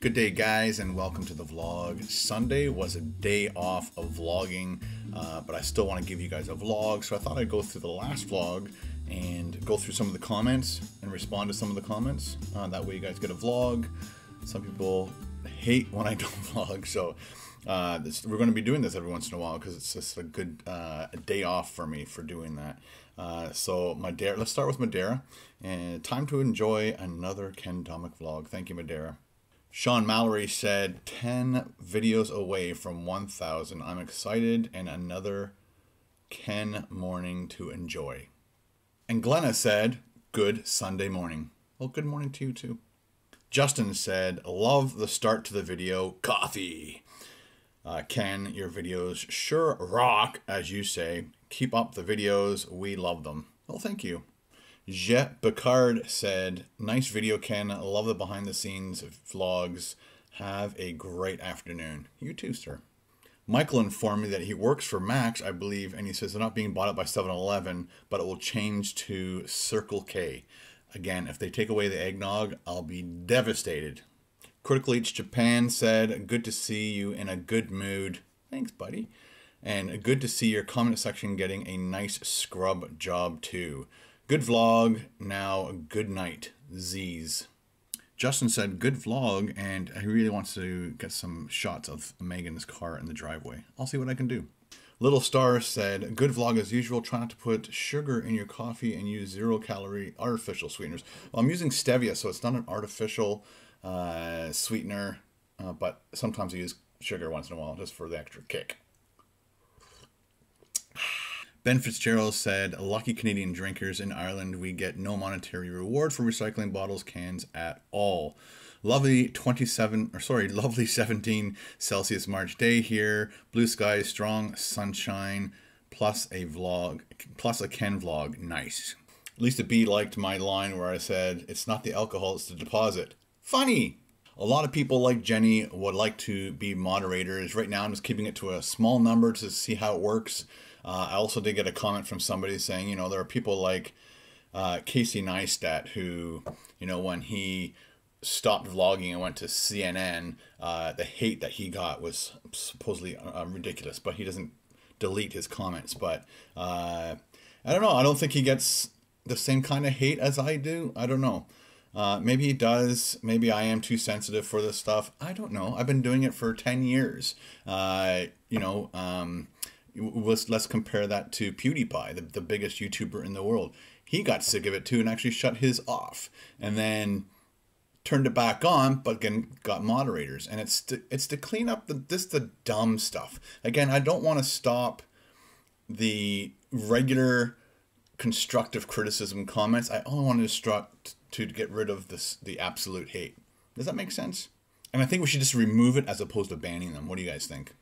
Good day, guys, and welcome to the vlog. Sunday was a day off of vlogging, uh, but I still want to give you guys a vlog, so I thought I'd go through the last vlog and go through some of the comments and respond to some of the comments. Uh, that way, you guys get a vlog. Some people hate when I don't vlog, so uh, this, we're going to be doing this every once in a while because it's just a good uh, a day off for me for doing that. Uh, so Madeira, let's start with Madeira, and time to enjoy another Ken Domik vlog. Thank you, Madeira. Sean Mallory said 10 videos away from 1,000. I'm excited and another Ken morning to enjoy. And Glenna said, Good Sunday morning. Well, good morning to you too. Justin said, Love the start to the video. Coffee. Uh, Ken, your videos sure rock, as you say. Keep up the videos. We love them. Well, thank you. Jet Picard said, Nice video, Ken. Love the behind the scenes vlogs. Have a great afternoon. You too, sir. Michael informed me that he works for Mac's, I believe, and he says they're not being bought up by 7 Eleven, but it will change to Circle K. Again, if they take away the eggnog, I'll be devastated. Critical Eats Japan said, Good to see you in a good mood. Thanks, buddy. And good to see your comment section getting a nice scrub job, too. Good vlog. Now, good night, Z's. Justin said, good vlog, and he really wants to get some shots of Megan's car in the driveway. I'll see what I can do. Little Star said, good vlog as usual. Try not to put sugar in your coffee and use zero calorie artificial sweeteners. Well, I'm using stevia, so it's not an artificial uh, sweetener, uh, but sometimes I use sugar once in a while just for the extra kick. Ben Fitzgerald said, Lucky Canadian drinkers in Ireland, we get no monetary reward for recycling bottles, cans at all. Lovely 27, or sorry, lovely 17 Celsius March day here. Blue skies, strong sunshine, plus a vlog, plus a Ken vlog. Nice. Lisa B liked my line where I said, It's not the alcohol, it's the deposit. Funny! A lot of people like Jenny would like to be moderators. Right now, I'm just keeping it to a small number to see how it works. Uh, I also did get a comment from somebody saying, you know, there are people like uh, Casey Neistat who, you know, when he stopped vlogging and went to CNN, uh, the hate that he got was supposedly uh, ridiculous. But he doesn't delete his comments. But uh, I don't know. I don't think he gets the same kind of hate as I do. I don't know. Uh, maybe he does. Maybe I am too sensitive for this stuff. I don't know. I've been doing it for 10 years. Uh, you know, um, let's, let's compare that to PewDiePie, the, the biggest YouTuber in the world. He got sick of it too and actually shut his off and then turned it back on, but again got moderators. And it's to, it's to clean up the this the dumb stuff. Again, I don't want to stop the regular constructive criticism comments. I only want to instruct to get rid of this the absolute hate. Does that make sense? And I think we should just remove it as opposed to banning them. What do you guys think?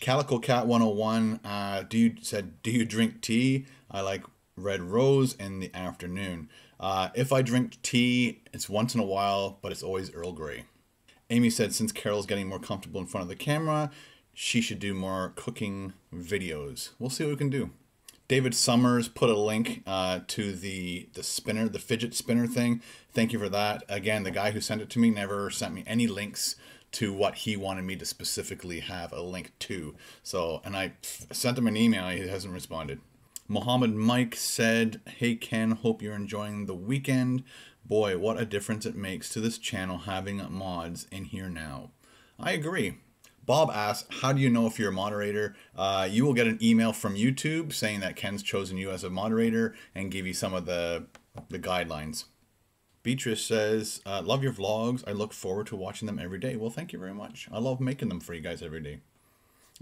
Calico Cat 101 uh, do you said do you drink tea? I like red rose in the afternoon. Uh, if I drink tea, it's once in a while, but it's always Earl Grey. Amy said since Carol's getting more comfortable in front of the camera, she should do more cooking videos. We'll see what we can do. David Summers put a link uh, to the the spinner, the fidget spinner thing. Thank you for that. Again, the guy who sent it to me never sent me any links to what he wanted me to specifically have a link to. So, and I sent him an email, he hasn't responded. Mohammed Mike said, Hey Ken, hope you're enjoying the weekend. Boy, what a difference it makes to this channel having mods in here now. I agree. Bob asks, How do you know if you're a moderator? Uh, you will get an email from YouTube saying that Ken's chosen you as a moderator and give you some of the, the guidelines. Beatrice says, uh, Love your vlogs. I look forward to watching them every day. Well, thank you very much. I love making them for you guys every day.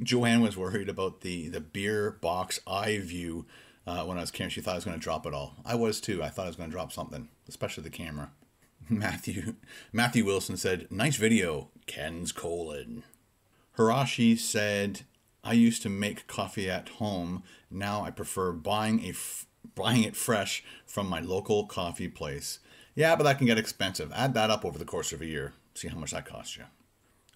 Joanne was worried about the, the beer box eye view uh, when I was carrying. She thought I was going to drop it all. I was too. I thought I was going to drop something, especially the camera. Matthew Matthew Wilson said, Nice video, Ken's colon. Hirashi said, I used to make coffee at home. Now I prefer buying a buying it fresh from my local coffee place. Yeah, but that can get expensive. Add that up over the course of a year. See how much that costs you.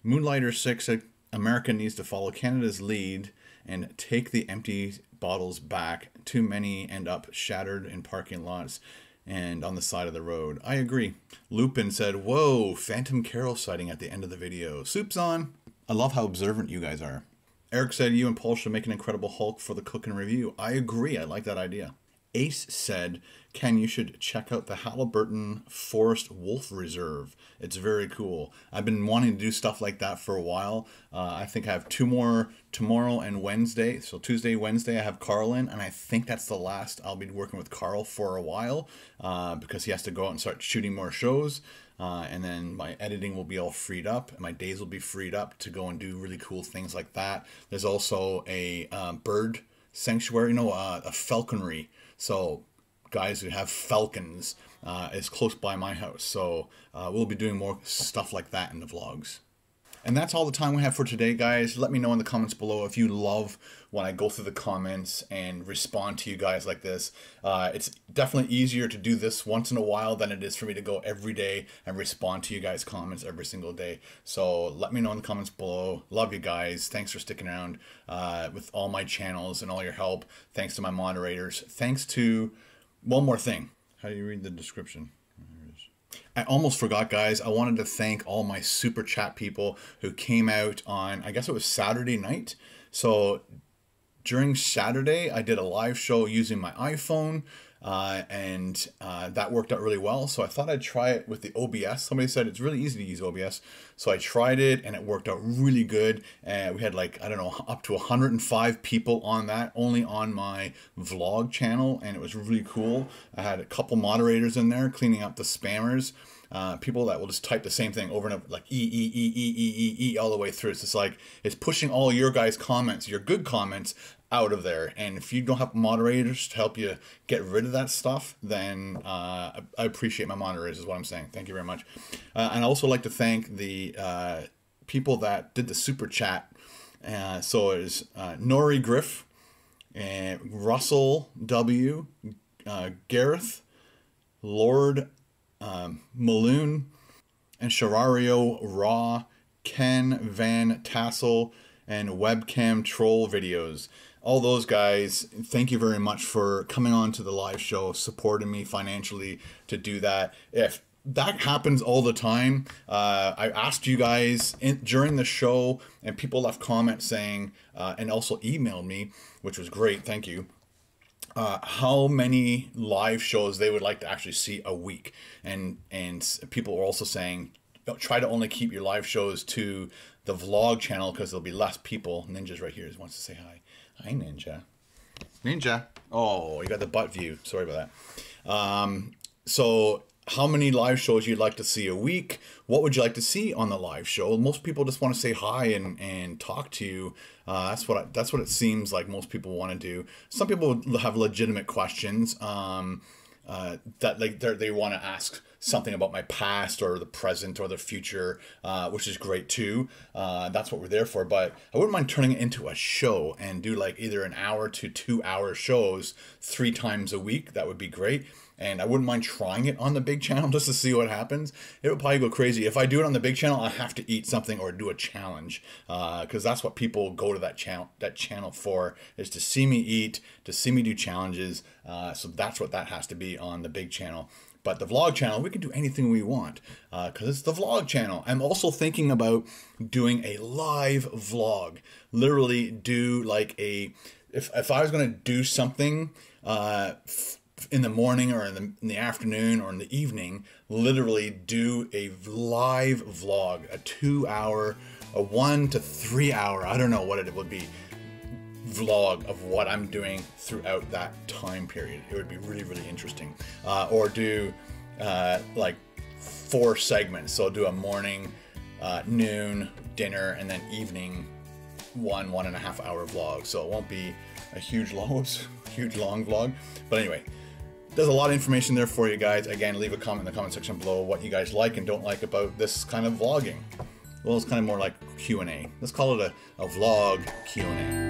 Moonlighter 6 said America needs to follow Canada's lead and take the empty bottles back. Too many end up shattered in parking lots. and on the side of the road. I agree. Lupin said, Whoa, Phantom Carol sighting at the end of the video. Soup's on. I love how observant you guys are. Eric said, You and Paul should make an Incredible Hulk for the cook and review. I agree. I like that idea. Ace said, Ken, you should check out the Haliburton Forest Wolf Reserve. It's very cool. I've been wanting to do stuff like that for a while. Uh, I think I have two more tomorrow and Wednesday. So Tuesday, Wednesday, I have Carl in, and I think that's the last I'll be working with Carl for a while uh, because he has to go out and start shooting more shows. Uh, and then my editing will be all freed up, and my days will be freed up to go and do really cool things like that. There's also a um, bird sanctuary, know, uh, a falconry so guys who have falcons uh, is close by my house. So uh, we'll be doing more stuff like that in the vlogs. And that's all the time we have for today, guys. Let me know in the comments below if you love when I go through the comments and respond to you guys like this. Uh, it's definitely easier to do this once in a while than it is for me to go every day and respond to you guys' comments every single day. So let me know in the comments below. Love you guys. Thanks for sticking around uh, with all my channels and all your help. Thanks to my moderators. Thanks to one more thing. How do you read the description? I almost forgot, guys. I wanted to thank all my super chat people who came out on, I guess it was Saturday night. So during Saturday, I did a live show using my iPhone. Uh, and uh, that worked out really well. So I thought I'd try it with the OBS. Somebody said it's really easy to use OBS. So I tried it and it worked out really good. And we had like, I don't know, up to 105 people on that, only on my vlog channel. And it was really cool. I had a couple moderators in there cleaning up the spammers. Uh, people that will just type the same thing over and over, like E, E, E, E, E, E, E, all the way through. It's just like, it's pushing all your guys' comments, your good comments, out of there. And if you don't have moderators to help you get rid of that stuff, then uh, I appreciate my moderators, is what I'm saying. Thank you very much. Uh, and I also like to thank the uh, people that did the super chat. Uh, so it's uh, Nori Griff, and Russell W, uh, Gareth, Lord um, Maloon, and Sharario Raw, Ken Van Tassel, and Webcam Troll videos all those guys, thank you very much for coming on to the live show, supporting me financially to do that. If that happens all the time, uh, I asked you guys in, during the show, and people left comments saying, uh, and also emailed me, which was great. Thank you. Uh, how many live shows they would like to actually see a week, and and people were also saying, try to only keep your live shows to the vlog channel because there'll be less people. Ninja's right here. He wants to say hi. Hi, Ninja. Ninja. Oh, you got the butt view. Sorry about that. Um, so, how many live shows you'd like to see a week? What would you like to see on the live show? Most people just want to say hi and, and talk to you. Uh, that's what I, that's what it seems like most people want to do. Some people have legitimate questions um, uh, that like they want to ask something about my past or the present or the future, uh, which is great too. Uh, that's what we're there for. But I wouldn't mind turning it into a show and do like either an hour to two hour shows three times a week. That would be great. And I wouldn't mind trying it on the big channel just to see what happens. It would probably go crazy. If I do it on the big channel, I have to eat something or do a challenge because uh, that's what people go to that channel that channel for is to see me eat, to see me do challenges. Uh, so that's what that has to be on the big channel. But the vlog channel, we can do anything we want because uh, it's the vlog channel. I'm also thinking about doing a live vlog. Literally, do like a if if I was gonna do something uh, in the morning or in the, in the afternoon or in the evening, literally do a live vlog, a two hour, a one to three hour, I don't know what it would be, vlog of what I'm doing throughout that time period. It would be really, really interesting. Uh, or do uh, like four segments. So I'll do a morning, uh, noon, dinner, and then evening one, one and a half hour vlog. So it won't be a huge long, huge long vlog. But anyway, there's a lot of information there for you guys. Again, leave a comment in the comment section below what you guys like and don't like about this kind of vlogging. Well, it's kind of more like Q&A. Let's call it a, a vlog Q&A.